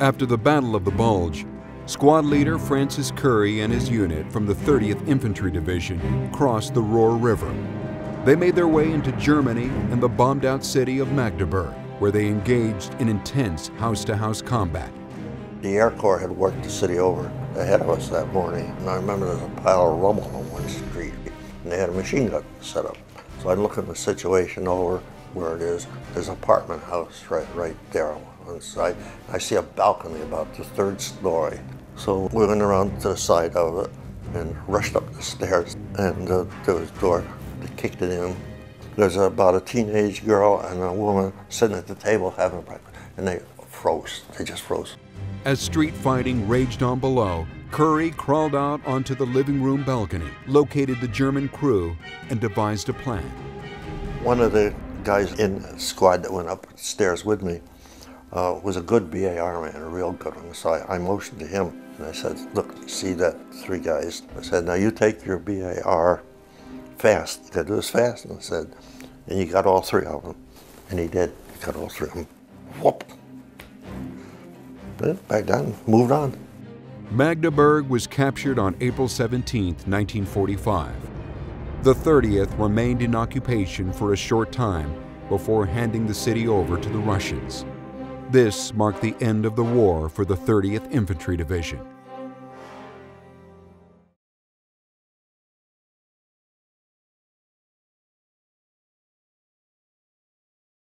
After the Battle of the Bulge, squad leader Francis Currey and his unit from the 30th Infantry Division crossed the Roer River. They made their way into Germany and the bombed out city of Magdeburg, where they engaged in intense house to house combat. The Air Corps had worked the city over ahead of us that morning, and I remember there's a pile of rubble on one street, and they had a machine gun set up. So I look at the situation over where it is. There's an apartment house right, right there on the side. I see a balcony about the third story. So we went around to the side of it and rushed up the stairs, and uh, there was a door. They kicked it in. There's about a teenage girl and a woman sitting at the table having breakfast, and they froze. They just froze. As street fighting raged on below, Currey crawled out onto the living room balcony, located the German crew, and devised a plan. One of the guys in the squad that went upstairs with me uh, was a good BAR man, a real good one. So I, I motioned to him and I said, look, see that three guys? I said, now you take your BAR fast. You gotta do this fast. And I said, and you got all three of them. And he did. He got all three of them. Whoop. Back down, moved on. Magdeburg was captured on April 17, 1945. The 30th remained in occupation for a short time before handing the city over to the Russians. This marked the end of the war for the 30th Infantry Division.